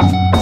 Bye.